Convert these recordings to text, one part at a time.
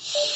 Shh.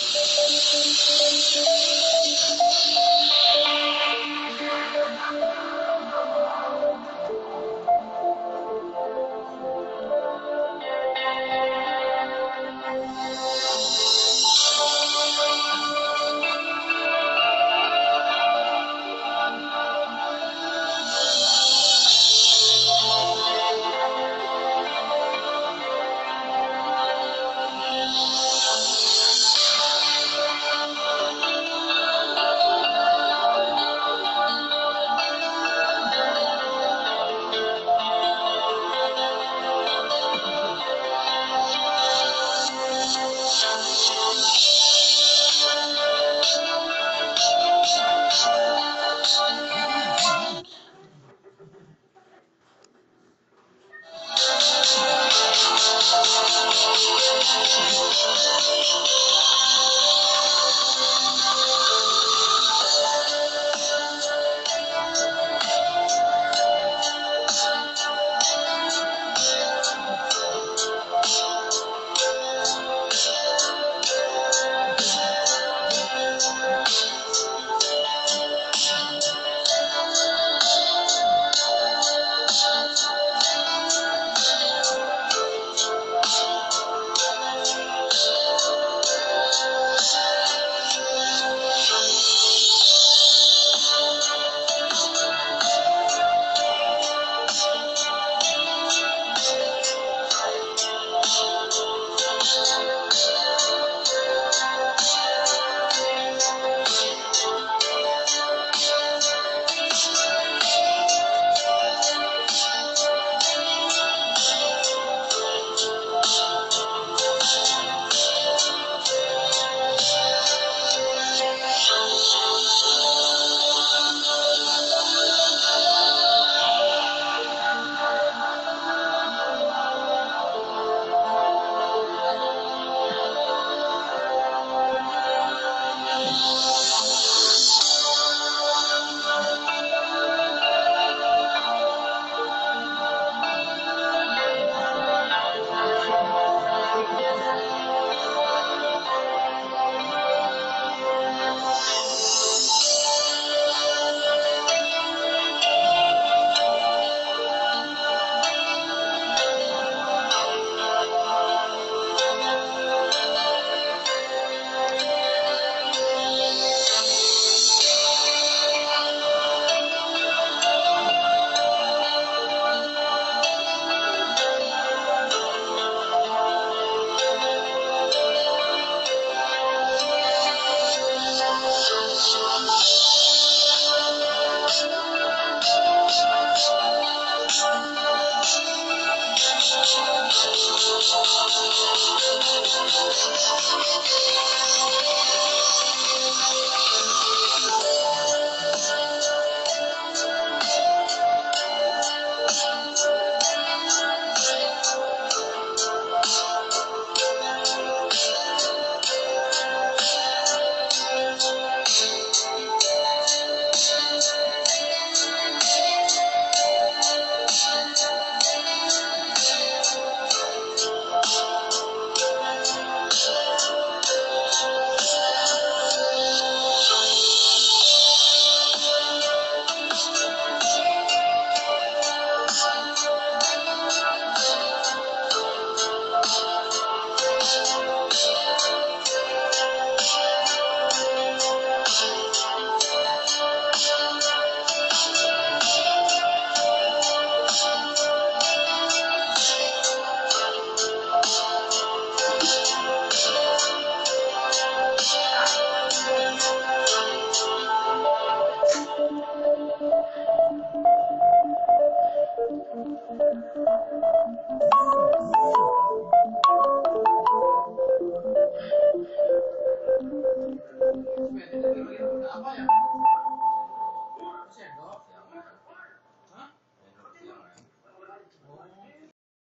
Apa ya?